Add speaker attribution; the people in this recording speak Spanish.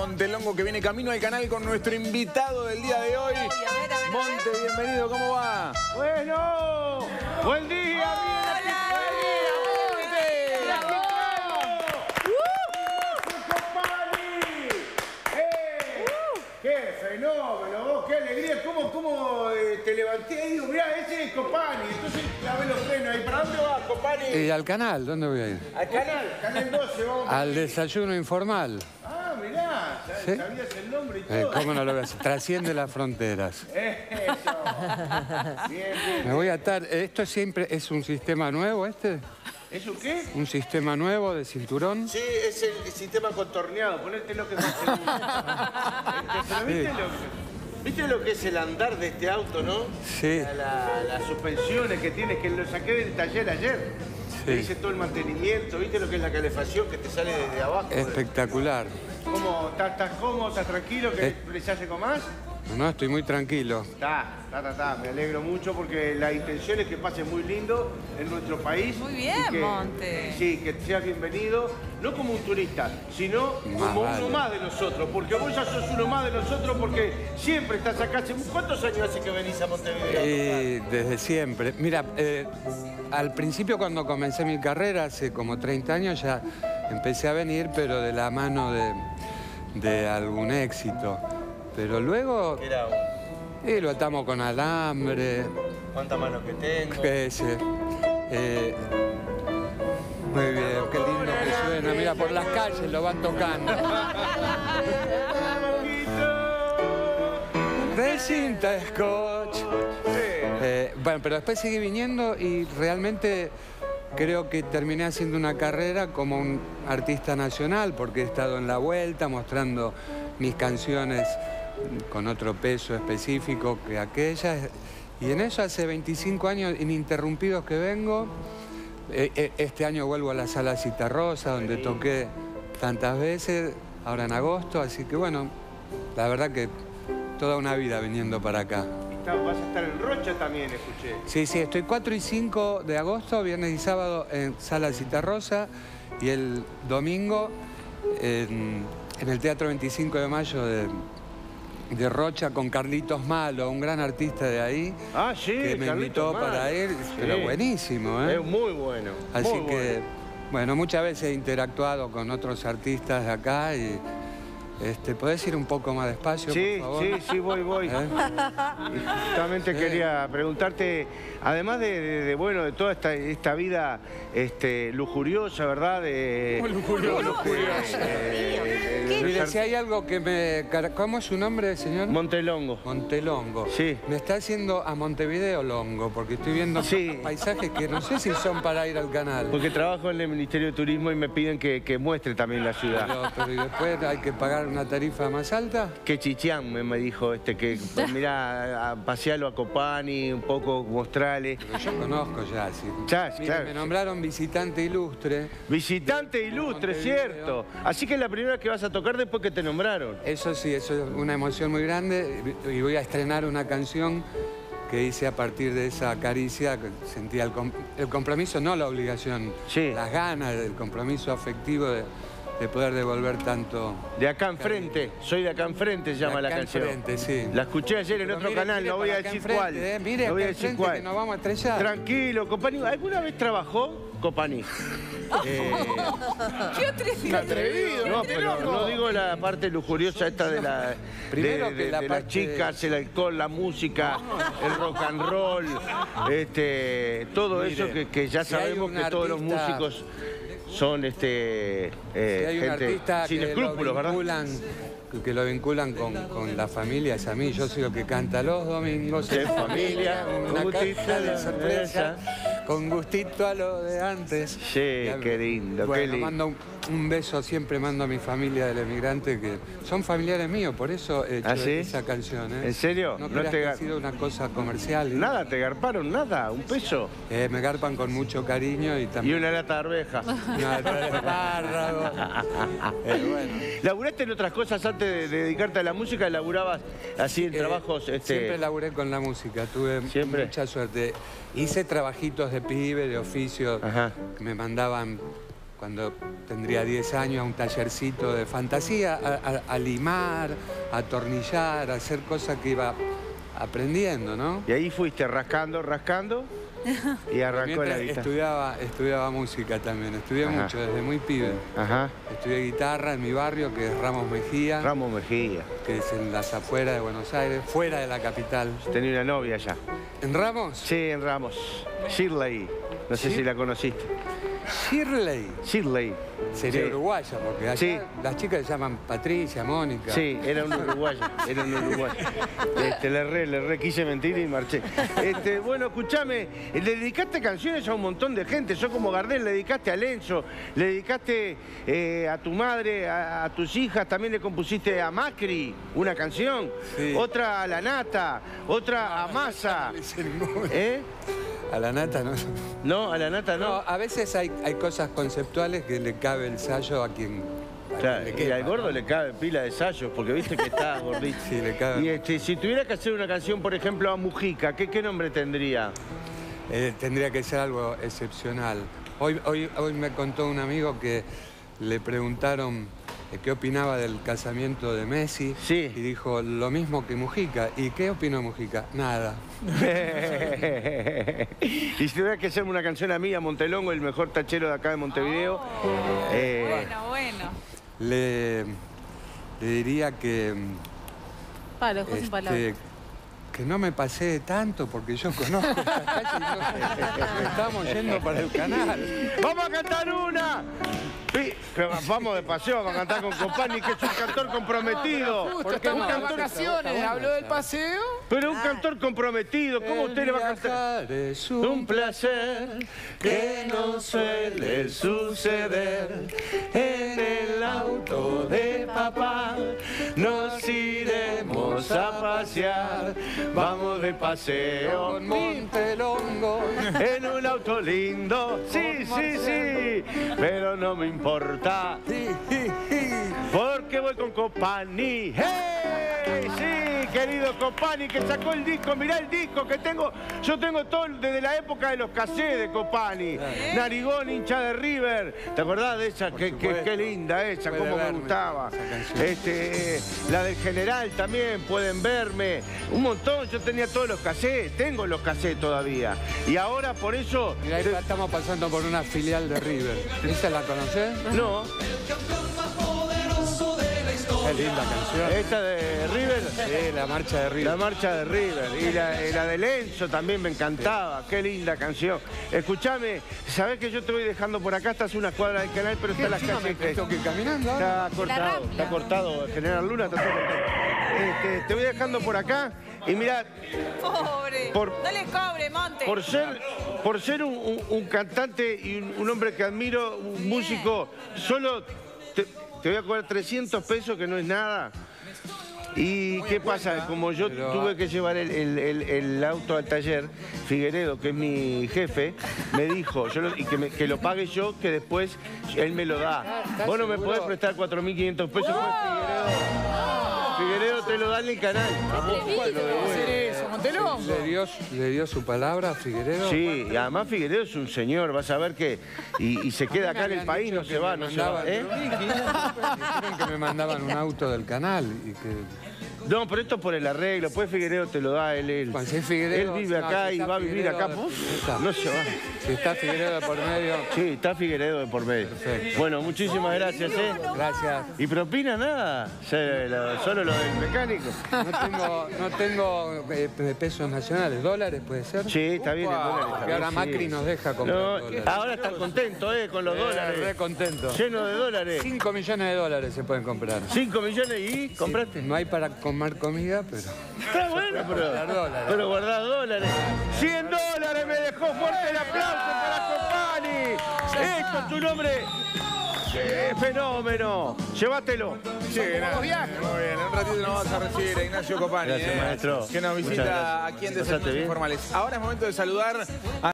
Speaker 1: Montelongo que viene camino al canal con nuestro invitado del día de hoy. Monte, bienvenido, ¿cómo va?
Speaker 2: Bueno, buen día, ¡Qué fenómeno, vos! ¡Qué alegría! ¿Cómo, cómo eh, te levanté y digo, mirá, ese es Copani? Entonces clavé los frenos ahí. ¿Para dónde vas, Copani?
Speaker 3: Y al canal, ¿dónde voy a ir?
Speaker 2: Al canal, Canal 12, vamos.
Speaker 3: Al desayuno informal.
Speaker 2: Mirá, ya
Speaker 3: ¿Sí?
Speaker 2: sabías el nombre y
Speaker 3: Eh. ¿Cómo no lo ves? Trasciende las fronteras.
Speaker 2: Eso. Bien, bien.
Speaker 3: Me voy a atar. ¿Esto siempre es un sistema nuevo este?
Speaker 2: ¿Eso qué?
Speaker 3: ¿Un sistema nuevo de cinturón?
Speaker 2: Sí, es el sistema contorneado. Ponete lo que más te gusta. Pero ¿viste, lo, que- ¿Viste lo que es el andar de este auto, no?
Speaker 3: Sí.
Speaker 2: La- la- las suspensiones que tiene, que lo saqué del taller ayer.
Speaker 3: Sí.
Speaker 2: hice todo el mantenimiento. ¿Viste lo que es la calefacción que te sale desde abajo?
Speaker 3: Espectacular.
Speaker 2: ¿Cómo? ¿Estás, cómodo? ¿Estás tranquilo? ¿Que
Speaker 3: Eh.
Speaker 2: les hace con más?
Speaker 3: No, estoy muy tranquilo.
Speaker 2: Está, está, está, está. Me alegro mucho porque la intención es que pase muy lindo en nuestro país.
Speaker 4: Muy bien,
Speaker 2: y que-
Speaker 4: Monte.
Speaker 2: Sí, que seas bienvenido, no como un turista, sino
Speaker 3: Más
Speaker 2: como
Speaker 3: vale.
Speaker 2: uno más de nosotros. Porque vos ya sos uno más de nosotros porque siempre estás acá. Hace- ¿Cuántos años hace que venís a Montevideo?
Speaker 3: Y desde siempre. Mira, eh, al principio cuando comencé mi carrera, hace como 30 años, ya empecé a venir, pero de la mano de, de algún éxito. Pero luego
Speaker 2: Era un...
Speaker 3: eh, lo atamos con alambre,
Speaker 2: ¿Cuánta mano que tengo?
Speaker 3: ese. eh, muy bien, qué lindo que suena. Mira, por las calles lo van tocando. De cinta scotch. Eh, bueno, pero después seguí viniendo y realmente creo que terminé haciendo una carrera como un artista nacional porque he estado en la vuelta mostrando mis canciones con otro peso específico que aquellas. Y en eso hace 25 años ininterrumpidos que vengo. Eh, eh, Este año vuelvo a la Sala Citarrosa, donde toqué tantas veces, ahora en agosto, así que bueno, la verdad que toda una vida viniendo para acá.
Speaker 2: Vas a estar en Rocha también, escuché.
Speaker 3: Sí, sí, estoy 4 y 5 de agosto, viernes y sábado en Sala Citarrosa y el domingo en, en el Teatro 25 de Mayo de, de Rocha con Carlitos Malo, un gran artista de ahí,
Speaker 2: Ah, sí,
Speaker 3: que me
Speaker 2: Carlitos
Speaker 3: invitó
Speaker 2: Malo.
Speaker 3: para ir,
Speaker 2: Sí.
Speaker 3: pero buenísimo, ¿eh?
Speaker 2: Es muy bueno.
Speaker 3: Así
Speaker 2: muy
Speaker 3: que,
Speaker 2: bueno.
Speaker 3: bueno, muchas veces he interactuado con otros artistas de acá y este, ¿podés ir un poco más despacio,
Speaker 2: Sí,
Speaker 3: por favor?
Speaker 2: sí, sí, voy, voy.
Speaker 3: ¿Eh?
Speaker 2: Justamente quería preguntarte, además de, de- de, bueno, de toda esta, esta vida este, lujuriosa, ¿verdad? De, lujuriosa.
Speaker 3: Mire, si hay algo que me... ¿Cómo es su nombre, señor?
Speaker 2: Montelongo.
Speaker 3: Montelongo.
Speaker 2: Sí.
Speaker 3: Me está haciendo a Montevideo Longo, porque estoy viendo
Speaker 2: Sí.
Speaker 3: paisajes que no sé si son para ir al canal.
Speaker 2: Porque trabajo en el Ministerio de Turismo y me piden que, que muestre también la ciudad.
Speaker 3: Pero, pero ¿y después hay que pagar una tarifa más alta?
Speaker 2: Que Chichán me, me dijo este que pues, mirá, a- pasealo a Copani, un poco mostrale.
Speaker 3: Pero yo conozco ya, sí.
Speaker 2: Ya,
Speaker 3: Mire,
Speaker 2: claro.
Speaker 3: Me nombraron visitante ilustre.
Speaker 2: Visitante ilustre, cierto. Así que es la primera vez que vas a tocar después que te nombraron.
Speaker 3: Eso sí, eso es una emoción muy grande y voy a estrenar una canción que hice a partir de esa caricia, que sentía el, com- el compromiso, no la obligación,
Speaker 2: Sí.
Speaker 3: las ganas, el compromiso afectivo de, de poder devolver tanto.
Speaker 2: De acá enfrente, soy de acá enfrente, se llama
Speaker 3: De
Speaker 2: la
Speaker 3: acá
Speaker 2: canción.
Speaker 3: enfrente, sí.
Speaker 2: La escuché ayer en
Speaker 3: Pero
Speaker 2: otro
Speaker 3: mire,
Speaker 2: canal,
Speaker 3: mire
Speaker 2: no voy a
Speaker 3: acá
Speaker 2: decir
Speaker 3: enfrente,
Speaker 2: cuál.
Speaker 3: eh, mire
Speaker 2: no voy a
Speaker 3: acá
Speaker 2: decir
Speaker 3: enfrente
Speaker 2: cuál.
Speaker 3: que nos vamos a estrellar.
Speaker 2: Tranquilo, Copani. ¿Alguna vez trabajó Copani? Eh,
Speaker 4: ¡Qué atrevido!
Speaker 1: atrevido,
Speaker 2: no, pero no digo la parte lujuriosa esta de, la,
Speaker 3: Primero
Speaker 2: de,
Speaker 3: que
Speaker 2: de-
Speaker 3: la
Speaker 2: de
Speaker 3: parte-
Speaker 2: las chicas, el alcohol, la música, el rock and roll, este, todo
Speaker 3: Mire,
Speaker 2: eso que, que ya
Speaker 3: si
Speaker 2: sabemos que todos los músicos son este, eh,
Speaker 3: Si hay un
Speaker 2: gente
Speaker 3: artista
Speaker 2: sin
Speaker 3: que
Speaker 2: escrúpulos,
Speaker 3: lo
Speaker 2: ¿verdad?
Speaker 3: que lo vinculan con, con la familia, es a mí. Yo soy el que canta los domingos
Speaker 2: En familia,
Speaker 3: una caja de sorpresa, con gustito a lo de antes.
Speaker 2: Sí, qué lindo, qué
Speaker 3: bueno,
Speaker 2: lindo.
Speaker 3: mando un, un beso, siempre mando a mi familia del emigrante, que son familiares míos, por eso he hecho
Speaker 2: ¿Ah, sí?
Speaker 3: esa canción. ¿eh?
Speaker 2: ¿En serio?
Speaker 3: No,
Speaker 2: No te
Speaker 3: que ha sido una cosa comercial. ¿eh?
Speaker 2: Nada, te garparon, nada, un peso.
Speaker 3: Eh, me garpan con mucho cariño y
Speaker 2: Y
Speaker 3: también...
Speaker 2: una lata de arveja.
Speaker 3: una de espárrago. Eh, bueno.
Speaker 2: ¿Laburaste en otras cosas antes de, de dedicarte a la música? ¿Laburabas así en trabajos? Este...
Speaker 3: Siempre laburé con la música, tuve
Speaker 2: ¿Siempre?
Speaker 3: mucha suerte. Hice trabajitos de pibe, de oficio,
Speaker 2: Ajá.
Speaker 3: que me mandaban cuando tendría 10 años, a un tallercito de fantasía, a, a- a limar, a atornillar, a hacer cosas que iba aprendiendo, ¿no?
Speaker 2: Y ahí fuiste rascando, rascando y arrancó la guitarra.
Speaker 3: estudiaba, estudiaba música también, estudié
Speaker 2: Ajá.
Speaker 3: mucho desde muy pibe.
Speaker 2: Ajá.
Speaker 3: Estudié guitarra en mi barrio, que es Ramos Mejía,
Speaker 2: Ramos Mejía.
Speaker 3: que es en las afueras de Buenos Aires, fuera de la capital.
Speaker 2: Tenía una novia allá.
Speaker 3: ¿En Ramos?
Speaker 2: Sí, en Ramos. Shirley. No sé
Speaker 3: ¿Sí?
Speaker 2: si la conociste.
Speaker 3: Shirley.
Speaker 2: Shirley.
Speaker 3: Sería
Speaker 2: Sí.
Speaker 3: uruguaya, porque allá
Speaker 2: Sí.
Speaker 3: las chicas se llaman Patricia, Mónica.
Speaker 2: Sí, era un uruguayo, era un uruguayo. Este, le re, le re quise mentir y marché. Este, bueno, escúchame, le dedicaste canciones a un montón de gente, sos como Gardel, le dedicaste a Lenzo, le dedicaste eh, a tu madre, a, a tus hijas, también le compusiste a Macri una canción,
Speaker 3: Sí.
Speaker 2: otra a La Nata, otra a Massa. ¿Eh?
Speaker 3: A la nata no.
Speaker 2: No, a La Nata
Speaker 3: No,
Speaker 2: no.
Speaker 3: a veces hay, hay cosas conceptuales que le cabe el sallo a quien. a
Speaker 2: Claro,
Speaker 3: quien
Speaker 2: y al gordo
Speaker 3: ¿no?
Speaker 2: le cabe pila de sayos, porque viste que está gordito.
Speaker 3: Sí, le cabe.
Speaker 2: Y este, si tuviera que hacer una canción, por ejemplo, a Mujica, ¿qué, qué nombre tendría?
Speaker 3: Eh, tendría que ser algo excepcional. Hoy, hoy, hoy me contó un amigo que le preguntaron qué opinaba del casamiento de Messi.
Speaker 2: Sí.
Speaker 3: Y dijo lo mismo que Mujica. ¿Y qué opinó Mujica? Nada.
Speaker 2: y si tuviera que hacerme una canción a mí, a Montelongo, el mejor tachero de acá de Montevideo, eh,
Speaker 4: Bueno, bueno.
Speaker 3: Le, le diría que.
Speaker 4: Pa, lo dejó sin palabras.
Speaker 3: este, que no me pasé de tanto porque yo conozco esta calle y no- estamos yendo para el canal.
Speaker 2: ¡Vamos a cantar una! Sí, que vamos de paseo, vamos a cantar con Compani, que es un cantor comprometido.
Speaker 5: Justo,
Speaker 3: ¿Por qué
Speaker 5: estamos
Speaker 3: no?
Speaker 5: de
Speaker 3: Está
Speaker 5: vacaciones,
Speaker 3: bueno,
Speaker 5: habló del paseo.
Speaker 2: Pero un cantor comprometido, ¿cómo usted le va a cantar?
Speaker 3: es
Speaker 2: Un
Speaker 3: un
Speaker 2: placer que no suele suceder en el auto de Nos iremos a pasear, vamos de paseo
Speaker 3: con Montelongo.
Speaker 2: en un auto lindo. Sí, sí, sí, pero no me importa con Copani. ¡Hey! Sí, querido Copani, que sacó el disco. Mirá el disco que tengo. Yo tengo todo desde la época de los cassettes de Copani. Narigón, hincha de River. ¿Te acordás de esa? Qué, qué-
Speaker 3: supuesto.
Speaker 2: qué linda esa, cómo me gustaba. Este, la del general también, pueden verme. Un montón, yo tenía todos los cassettes, tengo los cassettes todavía. Y ahora por eso.
Speaker 3: Mira, ahí estamos pasando por una filial de River. ¿Esa la conocés?
Speaker 2: No,
Speaker 3: Qué linda canción.
Speaker 2: esta de River.
Speaker 3: Sí, la marcha de
Speaker 2: La
Speaker 3: River.
Speaker 2: marcha de River y la, y la de Lenzo también me encantaba. Qué linda canción. Escuchame, sabés que yo te voy dejando por acá, estás una cuadra del canal, pero está la calle.
Speaker 3: tengo que ir caminando.
Speaker 2: Está cortado, está cortado. General Luna está todo. Este, te voy dejando por acá y mirá,
Speaker 4: Pobre.
Speaker 2: Por-
Speaker 4: No le cobre, Monte.
Speaker 2: por ser, por ser un, un- un cantante y un, un hombre que admiro, un músico, solo te, te voy a cobrar 300 pesos, que no es nada. ¿Y qué pasa? Como yo
Speaker 3: Pero-
Speaker 2: tuve que llevar el, el- el- el auto al taller, Figueredo, que es mi jefe, me dijo yo lo- y que, me- que lo pague yo, que después él me lo da.
Speaker 3: ¿Estás
Speaker 2: Vos no me podés prestar 4.500 pesos. Figueredo te lo da en el canal.
Speaker 3: ¿Le dio, ¿Le dio su palabra a Figueredo?
Speaker 2: Sí, y además Figueredo es un señor, vas a ver que. Y, y se queda acá en el país, no se va, no se va. ¿eh?
Speaker 3: Que me mandaban un auto del canal y que...
Speaker 2: No, pero esto por el arreglo, pues Figueredo te lo da, él, él,
Speaker 3: Cuando es Figueredo,
Speaker 2: él vive
Speaker 3: no,
Speaker 2: acá
Speaker 3: si
Speaker 2: y va a vivir
Speaker 3: Figueredo,
Speaker 2: acá.
Speaker 3: Está.
Speaker 2: no se va.
Speaker 3: Si está Figueredo de por medio...
Speaker 2: Sí, está Figueredo de por medio.
Speaker 3: Perfecto.
Speaker 2: Bueno, muchísimas gracias, ¿eh?
Speaker 3: Gracias.
Speaker 2: ¿Y propina nada? Solo lo del mecánico.
Speaker 3: No tengo, no tengo eh, pesos nacionales, dólares puede ser.
Speaker 2: Sí, está bien en dólares.
Speaker 3: Que ahora Macri
Speaker 2: sí.
Speaker 3: nos deja comprar
Speaker 2: No,
Speaker 3: dólares.
Speaker 2: ahora están contentos, ¿eh? Con los
Speaker 3: Eh,
Speaker 2: dólares.
Speaker 3: re contento.
Speaker 2: Lleno de dólares.
Speaker 3: 5 millones de dólares se pueden comprar.
Speaker 2: 5 millones y compraste.
Speaker 3: No hay para comer comida, pero...
Speaker 2: Está bueno, pero,
Speaker 3: Guardar dólares.
Speaker 2: pero guardar dólares. 100 dólares me dejó fuerte el aplauso para Copani. Esto es tu nombre. ¡Qué fenómeno! Llévatelo.
Speaker 1: Sí, nada, muy bien. En un ratito nos vamos a recibir a Ignacio Copani.
Speaker 2: Gracias,
Speaker 1: eh,
Speaker 2: maestro.
Speaker 1: Que nos visita
Speaker 2: gracias.
Speaker 1: aquí en
Speaker 2: ¿Pasaste
Speaker 1: Desayunos? Informales. Ahora es momento de saludar a